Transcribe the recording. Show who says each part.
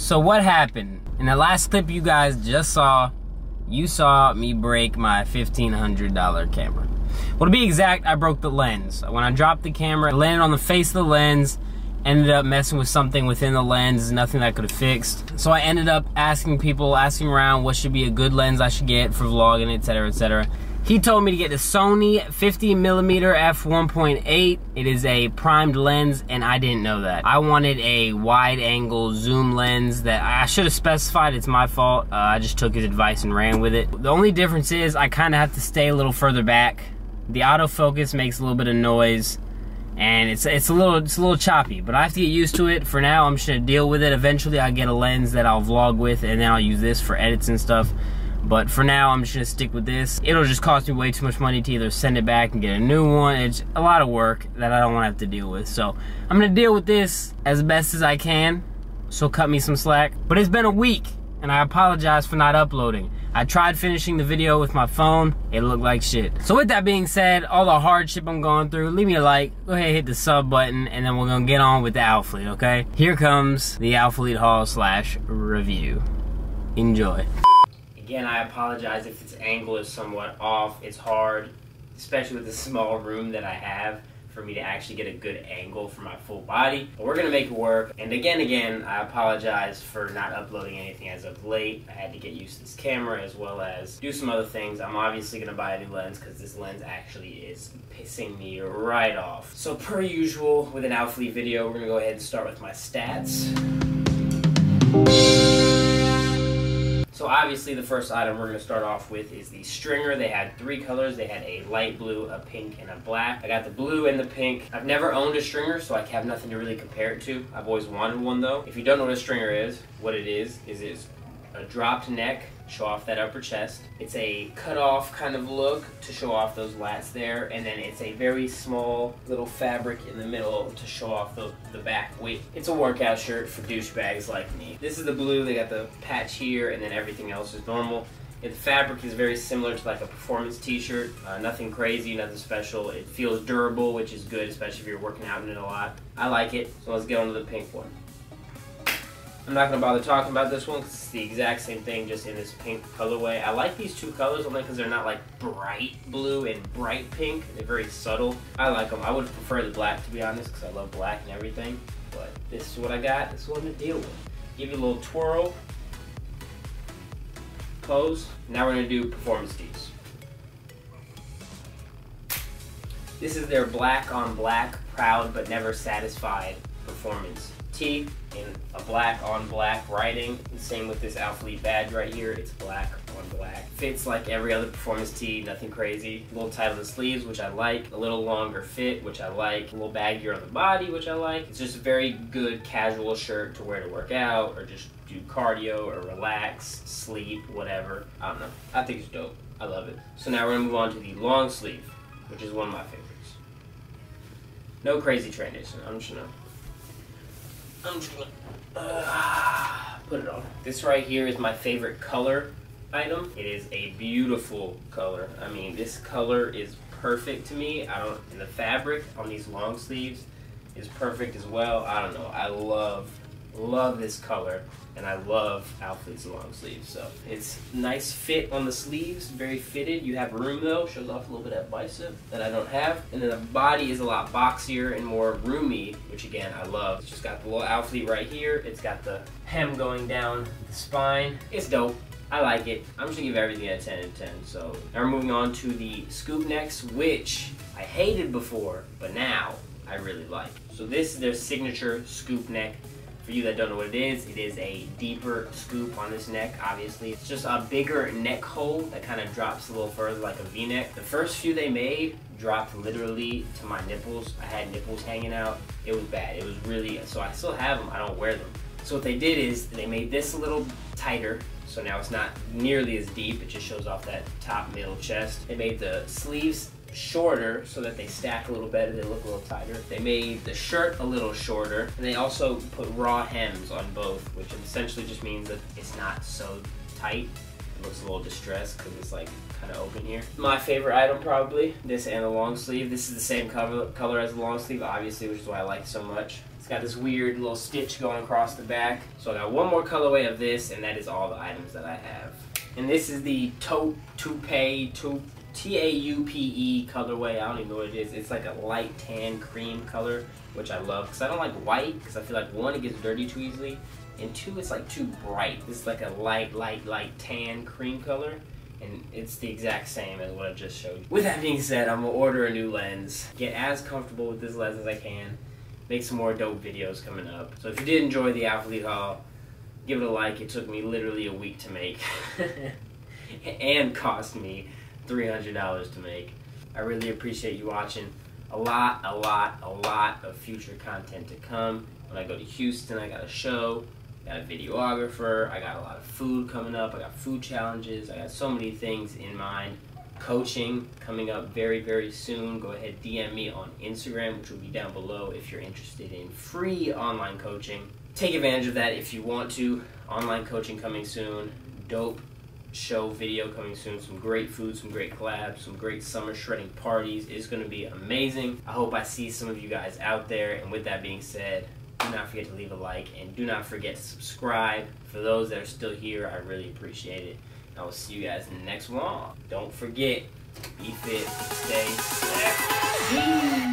Speaker 1: So what happened? In the last clip you guys just saw, you saw me break my $1,500 camera. Well, to be exact, I broke the lens. When I dropped the camera, it landed on the face of the lens, ended up messing with something within the lens, nothing that I could have fixed. So I ended up asking people, asking around what should be a good lens I should get for vlogging, etc., etc. He told me to get the Sony 50mm f1.8. It is a primed lens, and I didn't know that. I wanted a wide angle zoom lens that I should have specified. It's my fault. Uh, I just took his advice and ran with it. The only difference is I kind of have to stay a little further back. The autofocus makes a little bit of noise and it's it's a little it's a little choppy but i have to get used to it for now i'm just gonna deal with it eventually i'll get a lens that i'll vlog with and then i'll use this for edits and stuff but for now, I'm just gonna stick with this. It'll just cost me way too much money to either send it back and get a new one. It's a lot of work that I don't wanna have to deal with. So I'm gonna deal with this as best as I can. So cut me some slack. But it's been a week and I apologize for not uploading. I tried finishing the video with my phone, it looked like shit. So with that being said, all the hardship I'm going through, leave me a like, go ahead hit the sub button, and then we're gonna get on with the Alphalete, okay? Here comes the Alphalete haul slash review. Enjoy. Again, I apologize if its angle is somewhat off. It's hard, especially with the small room that I have, for me to actually get a good angle for my full body. But we're gonna make it work. And again, again, I apologize for not uploading anything as of late. I had to get used to this camera as well as do some other things. I'm obviously gonna buy a new lens because this lens actually is pissing me right off. So per usual, with an Alphalete video, we're gonna go ahead and start with my stats. So obviously the first item we're going to start off with is the stringer. They had three colors. They had a light blue, a pink, and a black. I got the blue and the pink. I've never owned a stringer, so I have nothing to really compare it to. I've always wanted one though. If you don't know what a stringer is, what it is, is it's a dropped neck show off that upper chest. It's a cut off kind of look to show off those lats there, and then it's a very small little fabric in the middle to show off the, the back weight. It's a workout shirt for douchebags like me. This is the blue, they got the patch here, and then everything else is normal. The fabric is very similar to like a performance t-shirt. Uh, nothing crazy, nothing special. It feels durable, which is good, especially if you're working out in it a lot. I like it, so let's get on to the pink one. I'm not going to bother talking about this one because it's the exact same thing, just in this pink colorway. I like these two colors only because they're not like bright blue and bright pink. They're very subtle. I like them. I would prefer the black to be honest because I love black and everything. But this is what I got. This is what to deal with. Give you a little twirl. Close. Now we're going to do performance tees. This is their black on black, proud but never satisfied performance tee in a black on black writing. Same with this Alphalete badge right here. It's black on black. Fits like every other performance tee, nothing crazy. A little tight on the sleeves, which I like. A little longer fit, which I like. A little baggier on the body, which I like. It's just a very good casual shirt to wear to work out or just do cardio or relax, sleep, whatever. I don't know. I think it's dope. I love it. So now we're gonna move on to the long sleeve, which is one of my favorites. No crazy transition. I'm just gonna I'm just gonna uh, put it on. This right here is my favorite color item. It is a beautiful color. I mean, this color is perfect to me. I don't, and the fabric on these long sleeves is perfect as well. I don't know. I love, love this color and I love Alphalete's long sleeves. So it's nice fit on the sleeves, very fitted. You have room though, shows off a little bit of bicep that I don't have. And then the body is a lot boxier and more roomy, which again, I love. It's just got the little Alphalete right here. It's got the hem going down the spine. It's dope. I like it. I'm just gonna give everything a 10 and 10. So now we're moving on to the scoop necks, which I hated before, but now I really like. So this is their signature scoop neck. For you that don't know what it is, it is a deeper scoop on this neck, obviously. It's just a bigger neck hole that kind of drops a little further like a v-neck. The first few they made dropped literally to my nipples. I had nipples hanging out. It was bad. It was really, so I still have them. I don't wear them. So what they did is they made this a little tighter so now it's not nearly as deep, it just shows off that top middle chest. They made the sleeves shorter so that they stack a little better, they look a little tighter. They made the shirt a little shorter, and they also put raw hems on both, which essentially just means that it's not so tight. It looks a little distressed because it's like kind of open here. My favorite item probably, this and the long sleeve. This is the same color, color as the long sleeve, obviously, which is why I like so much It's got this weird little stitch going across the back. So I got one more colorway of this, and that is all the items that I have. And this is the Taupe Toupe Taupe T-A-U-P-E colorway. I don't even know what it is. It's like a light tan cream color, which I love because I don't like white because I feel like one, it gets dirty too easily, and two, it's like too bright. This is like a light, light, light tan cream color, and it's the exact same as what I just showed you. With that being said, I'm gonna order a new lens, get as comfortable with this lens as I can, make some more dope videos coming up. So if you did enjoy the Alphalete haul, give it a like. It took me literally a week to make, and cost me $300 to make. I really appreciate you watching. A lot, a lot, a lot of future content to come. When I go to Houston, I got a show, got a videographer, I got a lot of food coming up, I got food challenges, I got so many things in mind. Coaching coming up very, very soon. Go ahead, DM me on Instagram, which will be down below if you're interested in free online coaching. Take advantage of that if you want to. Online coaching coming soon. Dope show video coming soon. Some great food, some great collabs, some great summer shredding parties. It's going to be amazing. I hope I see some of you guys out there. And with that being said, do not forget to leave a like and do not forget to subscribe. For those that are still here, I really appreciate it. I will see you guys in the next vlog. Don't forget, be fit, stay sexy.